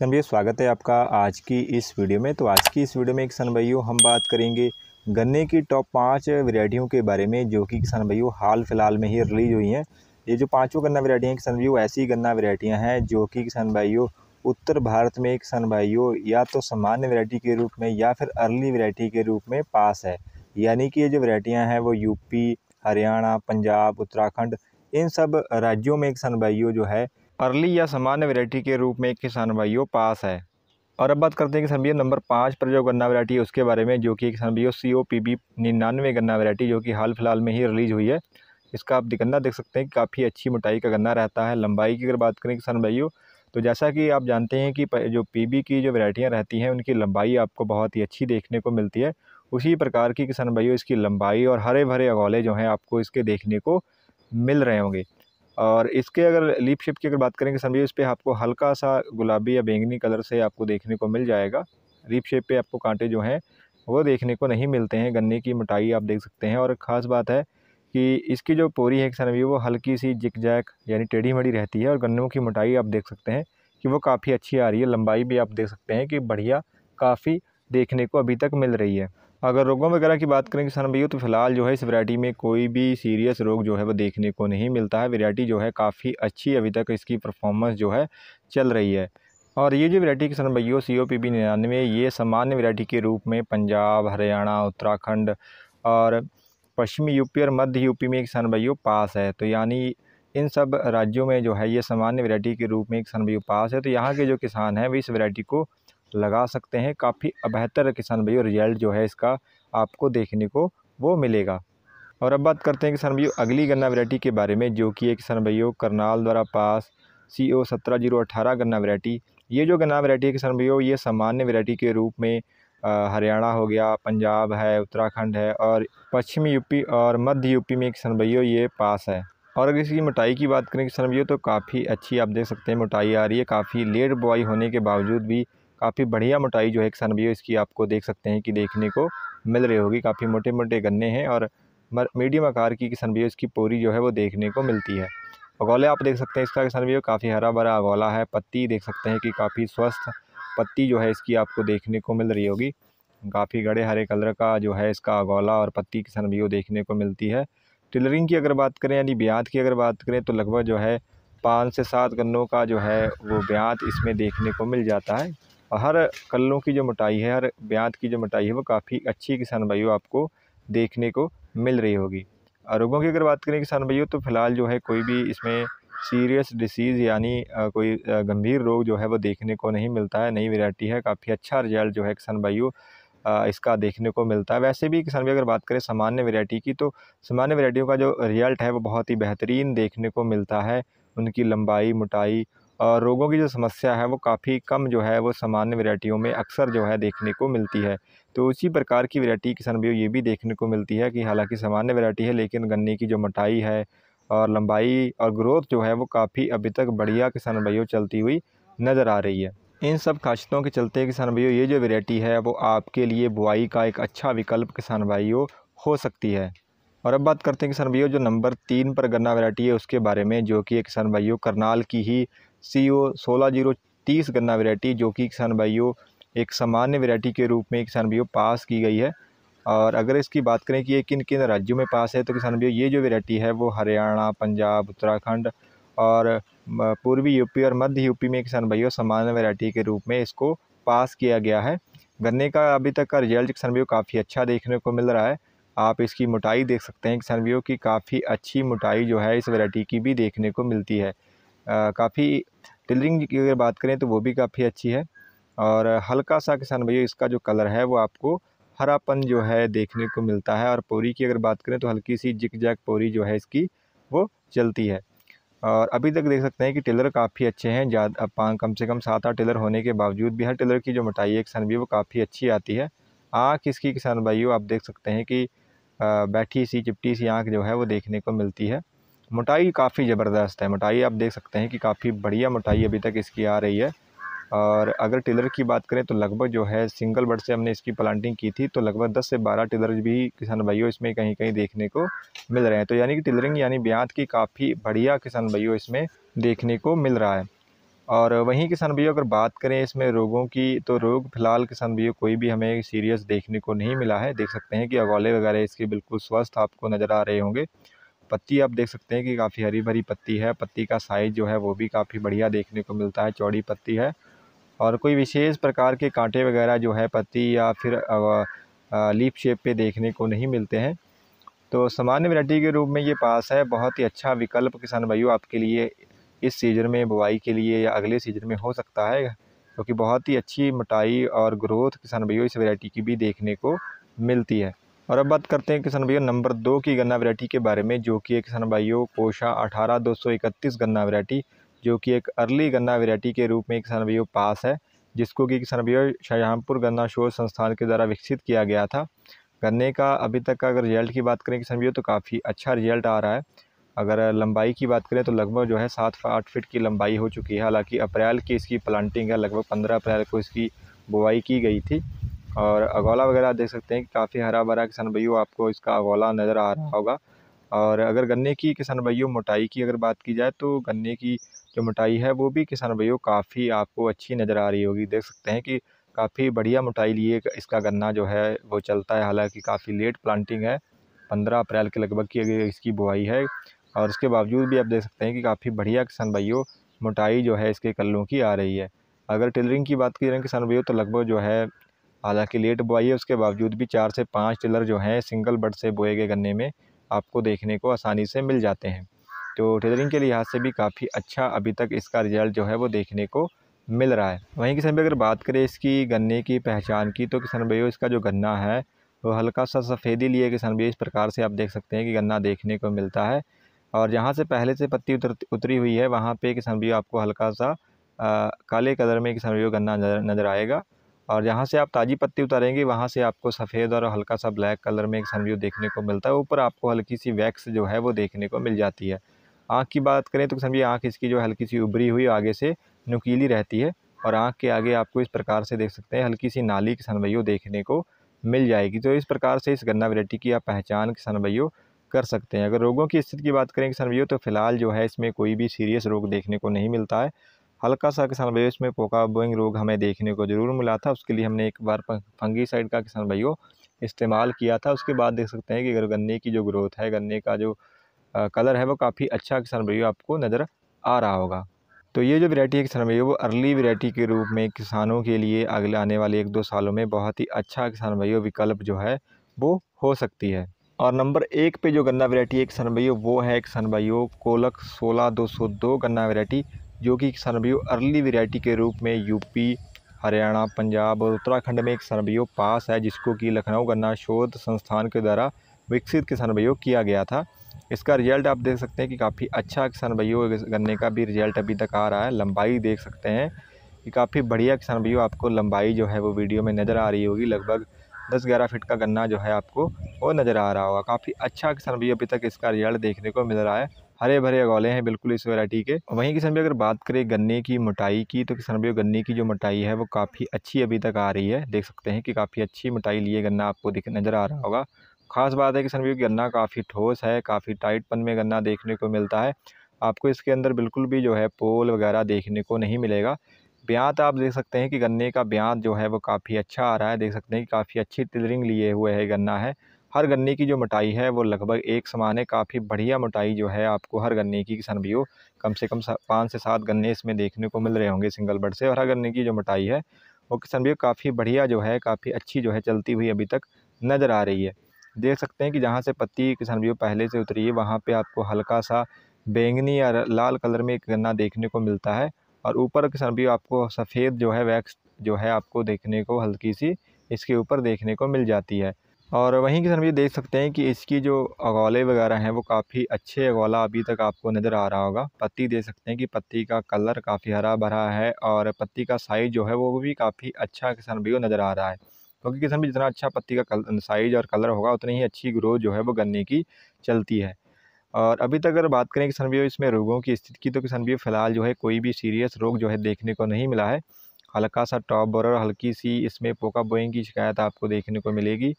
किसान भैया स्वागत है आपका आज की इस वीडियो में। तो आज की इस वीडियो में किसान भाइयों, हम बात करेंगे गन्ने की टॉप पाँच वैरायटियों के बारे में, जो कि किसान भाइयों हाल फ़िलहाल में ही रिलीज़ हुई हैं। ये जो पाँचों गन्ना वैरायटी हैं, किसान भाइयों, ऐसी गन्ना वैरायटियाँ हैं, जो कि किसान भाइयों उत्तर भारत में किसान भाइयों या तो सामान्य वैरायटी के रूप में या फिर अर्ली वैरायटी के रूप में पास है। यानी कि ये जो वैरायटियाँ हैं, वो यूपी हरियाणा, पंजाब, उत्तराखंड, इन सब राज्यों में किसान भाइयों जो है अर्ली या सामान्य वैरायटी के रूप में किसान भाइयों पास है। और अब बात करते हैं किसान भैया नंबर पाँच पर जो गन्ना वैरायटी है उसके बारे में, जो कि किसान भैया सी ओ पी बी निन्यानवे गन्ना वैरायटी, जो कि हाल फ़िलहाल में ही रिलीज़ हुई है। इसका आप गन्ना देख सकते हैं कि काफ़ी अच्छी मोटाई का गन्ना रहता है। लंबाई की अगर बात करें किसान भाइयों तो जैसा कि आप जानते हैं कि जो पीबी की जो वैरायटियाँ रहती हैं, उनकी लंबाई आपको बहुत ही अच्छी देखने को मिलती है। उसी प्रकार की किसान भाइयों, इसकी लंबाई और हरे भरे अगौले जो हैं, आपको इसके देखने को मिल रहे होंगे। और इसके अगर लीप शेप की अगर बात करेंगे समझिए, इस पर आपको हल्का सा गुलाबी या बैंगनी कलर से आपको देखने को मिल जाएगा। लीप शेप पे आपको कांटे जो हैं, वो देखने को नहीं मिलते हैं, गन्ने की मोटाई आप देख सकते हैं। और ख़ास बात है कि इसकी जो पोरी है किसान वो हल्की सी जिक जैक यानी टेढ़ी मड़ी रहती है और गन्नों की मोटाई आप देख सकते हैं कि वो काफ़ी अच्छी आ रही है। लंबाई भी आप देख सकते हैं कि बढ़िया, काफ़ी देखने को अभी तक मिल रही है। अगर रोगों वगैरह की बात करें किसान भैया तो फ़िलहाल जो है इस वैरायटी में कोई भी सीरियस रोग जो है वो देखने को नहीं मिलता है। वैरायटी जो है काफ़ी अच्छी अभी तक इसकी परफॉर्मेंस जो है चल रही है। और ये जो वैरायटी किसान भैया सी ओ पी बी निन्यानवे, ये सामान्य वैरायटी के रूप में पंजाब, हरियाणा, उत्तराखंड और पश्चिमी यूपी और मध्य यूपी में किसान भैया पास है। तो यानी इन सब राज्यों में जो है ये सामान्य वैरायटी के रूप में किसान भैया पास है। तो यहाँ के जो किसान हैं, वो इस वैरायटी को लगा सकते हैं। काफ़ी बेहतर किसान भाइयों, रिज़ल्ट जो है इसका आपको देखने को वो मिलेगा। और अब बात करते हैं किसान भाइयों, अगली गन्ना वैरायटी के बारे में, जो कि है किसान भाइयों, करनाल द्वारा पास सी ओ सत्रह ज़ीरो अठारह गन्ना वैरायटी। ये जो गन्ना वैरायटी है किसान भाइयों, ये सामान्य वैरायटी के रूप में हरियाणा हो गया, पंजाब है, उत्तराखंड है और पश्चिमी यूपी और मध्य यूपी में किसान भाइयों ये पास है। और अगर इसकी मिठाई की बात करें किसान भाइयों तो काफ़ी अच्छी आप देख सकते हैं मिठाई आ रही है, काफ़ी लेट बुआई होने के बावजूद भी काफ़ी बढ़िया मोटाई जो है किसान भैया, इसकी आपको देख सकते हैं कि देखने को मिल रही होगी। काफ़ी मोटे मोटे गन्ने हैं और मीडियम आकार की किसान भैया, इसकी पूरी जो है वो देखने को मिलती है। अगौले आप देख सकते हैं इसका किसान भैया, काफ़ी हरा भरा अगौला है, पत्ती देख सकते हैं कि काफ़ी स्वस्थ पत्ती जो है इसकी आपको देखने को मिल रही होगी। काफ़ी गड़े हरे कलर का जो है इसका अगौला और पत्ती किसान भैया देखने को मिलती है। टिलरिंग की अगर बात करें, यानी ब्यात की अगर बात करें तो लगभग जो है पाँच से सात गन्नों का जो है वो ब्यात इसमें देखने को मिल जाता है। हर कल्लों की जो मोटाई है, हर ब्यात की जो मोटाई है, वो काफ़ी अच्छी किसान भाइयों आपको देखने को मिल रही होगी। रोगों की अगर बात करें किसान भाइयों तो फ़िलहाल जो है कोई भी इसमें सीरियस डिसीज़ यानी कोई गंभीर रोग जो है वो देखने को नहीं मिलता है, नई वैरायटी है, काफ़ी अच्छा रिज़ल्ट जो है किसान भाइयों इसका देखने को मिलता है। वैसे भी किसान भाई अगर बात करें सामान्य वैरायटी की तो सामान्य वैरायटियों का जो रिज़ल्ट है वो बहुत ही बेहतरीन देखने को मिलता है। उनकी लंबाई मोटाई रोगों की जो समस्या है वो काफ़ी कम जो है वो सामान्य वैरायटियों में अक्सर जो है देखने को मिलती है। तो उसी प्रकार की वैरायटी किसान भाइयों ये भी देखने को मिलती है कि हालाँकि सामान्य वैरायटी है लेकिन गन्ने की जो मोटाई है और लंबाई और ग्रोथ जो है वो काफ़ी अभी तक बढ़िया किसान भाइयों चलती हुई नज़र आ रही है। इन सब खासियतों के चलते किसान भाइयों ये जो वैरायटी है वो आपके लिए बुआई का एक अच्छा विकल्प किसान भाइयों हो सकती है। और अब बात करते हैं किसान भाइयों जो नंबर तीन पर गन्ना वैरायटी है उसके बारे में जो कि किसान भाइयों करनाल की ही सी ओ सोलह ज़ीरो तीस गन्ना वैरायटी, जो कि किसान भाइयों, एक सामान्य वैरायटी के रूप में किसान भाइयों पास की गई है। और अगर इसकी बात करें कि ये किन किन राज्यों में पास है तो किसान भाइयों, ये जो वैरायटी है, वो हरियाणा, पंजाब, उत्तराखंड और पूर्वी यूपी और मध्य यूपी में किसान भाइयों सामान्य वैरायटी के रूप में इसको पास किया गया है। गन्ने का अभी तक का रिज़ल्ट किसान भाइयों काफ़ी अच्छा देखने को मिल रहा है। आप इसकी मोटाई देख सकते हैं, किसान भाइयों की काफ़ी अच्छी मोटाई जो है, इस वैरायटी की भी देखने को मिलती है। काफ़ी टेलरिंग की अगर बात करें तो वो भी काफ़ी अच्छी है। और हल्का सा किसान भैया इसका जो कलर है वो आपको हरापन जो है देखने को मिलता है। और पोरी की अगर बात करें तो हल्की सी जिक जैक पोरी जो है इसकी वो चलती है। और अभी तक देख सकते हैं कि टेलर काफ़ी अच्छे हैं। ज़्यादा कम से कम सात आठ टेलर होने के बावजूद भी हर टेलर की जो मोटाई है किसान भी वो काफ़ी अच्छी आती है। आँख इसकी किसान भाइयों, आप देख सकते हैं कि बैठी सी, चिपटी सी आँख जो है वो देखने को मिलती है। मोटाई काफ़ी ज़बरदस्त है। मोटाई आप देख सकते हैं कि काफ़ी बढ़िया मोटाई अभी तक इसकी आ रही है। और अगर टिलर की बात करें तो लगभग जो है सिंगल बर्ड से हमने इसकी प्लांटिंग की थी तो लगभग 10 से 12 टिलर भी किसान भाइयों इसमें कहीं कहीं देखने को मिल रहे हैं। तो यानी कि टिलरिंग यानी ब्यात की काफ़ी बढ़िया किसान भाइयों इसमें देखने को मिल रहा है। और वहीं किसान भैया अगर बात करें इसमें रोगों की तो रोग फ़िलहाल किसान भैया कोई भी हमें सीरियस देखने को नहीं मिला है। देख सकते हैं कि अगौले वगैरह इसके बिल्कुल स्वस्थ आपको नज़र आ रहे होंगे। पत्ती आप देख सकते हैं कि काफ़ी हरी भरी पत्ती है। पत्ती का साइज़ जो है वो भी काफ़ी बढ़िया देखने को मिलता है, चौड़ी पत्ती है। और कोई विशेष प्रकार के कांटे वगैरह जो है पत्ती या फिर लीप शेप पे देखने को नहीं मिलते हैं। तो सामान्य वैरायटी के रूप में ये पास है। बहुत ही अच्छा विकल्प किसान भाइयों आपके लिए इस सीज़न में, बुआई के लिए या अगले सीज़न में हो सकता है। क्योंकि तो बहुत ही अच्छी मोटाई और ग्रोथ किसान भाइयों इस वैरायटी की भी देखने को मिलती है। और अब बात करते हैं किसान भाइयों नंबर दो की गन्ना वैरायटी के बारे में, जो कि किसान भाइयों कोशा अठारह दो सौ इकतीस गन्ना वैरायटी, जो कि एक अर्ली गन्ना वैरायटी के रूप में किसान भाइयों पास है, जिसको कि किसान भाइयों शाहजहाँपुर गन्ना शोध संस्थान के द्वारा विकसित किया गया था। गन्ने का अभी तक का अगर रिज़ल्ट की बात करें किसान भाइयों तो काफ़ी अच्छा रिज़ल्ट आ रहा है। अगर लंबाई की बात करें तो लगभग जो है सात आठ फिट की लंबाई हो चुकी है। हालाँकि अप्रैल की इसकी प्लांटिंग है, लगभग पंद्रह अप्रैल को इसकी बुआई की गई थी। और अगोला वगैरह देख सकते हैं कि काफ़ी हरा भरा किसान भाइयों आपको इसका अगोला नज़र आ रहा होगा। और अगर गन्ने की किसान भाइयों मोटाई की अगर बात की जाए तो गन्ने की जो मोटाई है वो भी किसान भाइयों काफ़ी आपको अच्छी नज़र आ रही होगी। देख सकते हैं कि काफ़ी बढ़िया मोटाई लिए इसका गन्ना जो है वो चलता है। हालाँकि काफ़ी लेट प्लांटिंग है। पंद्रह अप्रैल के लगभग की इसकी बुआई है। और उसके बावजूद भी आप देख सकते हैं कि काफ़ी बढ़िया किसान भाइयों मोटाई जो है इसके कल्लों की आ रही है। अगर टेलरिंग की बात की जाए किसान भाइयों तो लगभग जो है हालाँकि लेट बुआई है उसके बावजूद भी चार से पाँच टिलर जो हैं सिंगल बड से बोए गए गन्ने में आपको देखने को आसानी से मिल जाते हैं। तो टेलरिंग के लिहाज से भी काफ़ी अच्छा अभी तक इसका रिज़ल्ट जो है वो देखने को मिल रहा है। वहीं किसान भाई अगर बात करें इसकी गन्ने की पहचान की तो किसान भाइयों इसका जो गन्ना है वो हल्का सा सफ़ेदी लिए किसान भाई इस प्रकार से आप देख सकते हैं कि गन्ना देखने को मिलता है। और जहाँ से पहले से पत्ती उतर उतरी हुई है वहाँ पे किसान भाइयों आपको हल्का सा आ, काले कलर में किसान भाइयों गन्ना नज़र नज़र आएगा। और जहाँ से आप ताज़ी पत्ती उतारेंगे, वहाँ से आपको सफ़ेद और हल्का सा ब्लैक कलर में एक सनव्यू देखने को मिलता है। ऊपर आपको हल्की सी वैक्स जो है, वो देखने को मिल जाती है। आँख की बात करें तो समझिए आँख इसकी जो हल्की सी उभरी हुई आगे से नुकीली रहती है और आँख के आगे आपको इस प्रकार से देख सकते हैं, हल्की सी नाली की भाइयों देखने को मिल जाएगी। तो इस प्रकार से इस गन्ना वैरायटी की आप पहचान की भाइयों कर सकते हैं। अगर रोगों की स्थिति की बात करें किसान भाइयों तो फ़िलहाल जो है, इसमें कोई भी सीरियस रोग देखने को नहीं मिलता है। हल्का सा किसान भाइयों इसमें पोका बोइंग रोग हमें देखने को ज़रूर मिला था। उसके लिए हमने एक बार फंगी साइड का किसान भाइयों इस्तेमाल किया था। उसके बाद देख सकते हैं कि अगर गन्ने की जो ग्रोथ है गन्ने का जो आ, कलर है वो काफ़ी अच्छा किसान भाइयों आपको नज़र आ रहा होगा। तो ये जो वैरायटी है किसान भाइयों वो अर्ली वैरायटी के रूप में किसानों के लिए अगले आने वाले एक दो सालों में बहुत ही अच्छा किसान भाइयों विकल्प जो है वो हो सकती है। और नंबर एक पे जो गन्ना वैरायटी है किसान भाइयों वो है किसान भाइयों कोलक सोलह दो सौ दो गन्ना वैरायटी। जो कि सरबियो अर्ली वेराइटी के रूप में यूपी, हरियाणा, पंजाब और उत्तराखंड में एक सरबियो पास है, जिसको कि लखनऊ गन्ना शोध संस्थान के द्वारा विकसित किसान भाइयों किया गया था। इसका रिज़ल्ट आप देख सकते हैं कि काफ़ी अच्छा किसान भाइयों गन्ने का भी रिज़ल्ट अभी तक आ रहा है, लंबाई देख सकते हैं कि काफ़ी बढ़िया किसान भाइयों आपको लंबाई जो है वो वीडियो में नज़र आ रही होगी, लगभग दस ग्यारह फिट का गन्ना जो है आपको वो नज़र आ रहा होगा। काफ़ी अच्छा किसान भाइयों अभी तक इसका रिज़ल्ट देखने को मिल रहा है। हरे भरे अगौले हैं बिल्कुल इस वैरायटी के। वहीं किसान भी अगर बात करें गन्ने की मोटाई की तो किसान भी गन्ने की जो मोटाई है वो काफ़ी अच्छी अभी तक आ रही है। देख सकते हैं कि काफ़ी अच्छी मोटाई लिए गन्ना आपको दिख, नज़र आ रहा होगा। ख़ास बात है कि सन गन्ना काफ़ी ठोस है, काफ़ी टाइट पन में गन्ना देखने को मिलता है। आपको इसके अंदर बिल्कुल भी जो है पोल वगैरह देखने को नहीं मिलेगा। ब्यांत आप देख सकते हैं कि गन्ने का ब्यांत जो है वो काफ़ी अच्छा आ रहा है। देख सकते हैं कि काफ़ी अच्छी टिलरिंग लिए हुए है गन्ना है। हर गन्ने की जो मोटाई है वो लगभग एक समान है। काफ़ी बढ़िया मोटाई जो है आपको हर गन्ने की, किसान भी कम से कम पाँच से सात गन्ने इसमें देखने को मिल रहे होंगे सिंगल बर्ड से। और हर गन्ने की जो मोटाई है वो किसान भी काफ़ी बढ़िया जो है, काफ़ी अच्छी जो है चलती हुई अभी तक नज़र आ रही है। देख सकते हैं कि जहाँ से पत्ती किसान भी पहले से उतरी है, वहाँ पर आपको हल्का सा बैंगनी या लाल कलर में एक गन्ना देखने को मिलता है। और ऊपर किसान भी आपको सफ़ेद जो है वैक्स जो है आपको देखने को, हल्की सी इसके ऊपर देखने को मिल जाती है। और वहीं किसान भी देख सकते हैं कि इसकी जो अगौले वगैरह हैं वो काफ़ी अच्छे अगौला अभी तक आपको नज़र आ रहा होगा। पत्ती देख सकते हैं कि पत्ती का कलर काफ़ी हरा भरा है और पत्ती का साइज़ जो है वो भी काफ़ी अच्छा किसान भी नज़र आ रहा है। क्योंकि किसान भी जितना अच्छा पत्ती का साइज़ और कलर होगा, उतनी ही अच्छी ग्रोथ जो है वो गन्ने की चलती है। और अभी तक अगर बात करें किसान भी इसमें रोगों की स्थिति की तो किसान भी फ़िलहाल जो है कोई भी सीरियस रोग जो है देखने को नहीं मिला है। हल्का सा टॉप बोरर हल्की सी इसमें पोका बोइंग की शिकायत आपको देखने को मिलेगी।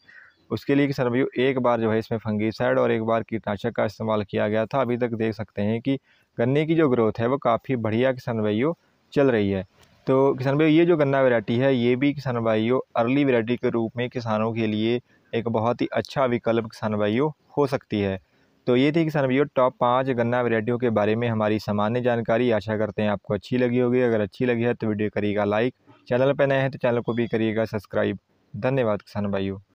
उसके लिए किसान भाइयों, एक बार जो है इसमें फंगीसाइड और एक बार कीटनाशक का इस्तेमाल किया गया था। अभी तक देख सकते हैं कि गन्ने की जो ग्रोथ है, वो काफ़ी बढ़िया किसान भाइयों, चल रही है। तो किसान भाई ये जो गन्ना वैरायटी है, ये भी किसान भाइयों अर्ली वैरायटी के रूप में किसानों के लिए एक बहुत ही अच्छा विकल्प किसान भाइयों हो सकती है। तो ये थी किसान भैया टॉप पाँच गन्ना वेरायटियों के बारे में हमारी सामान्य जानकारी। आशा करते हैं आपको अच्छी लगी होगी। अगर अच्छी लगी है तो वीडियो करिएगा लाइक चैनल पर नए हैं तो चैनल को भी करिएगा सब्सक्राइब धन्यवाद किसान भाइयों।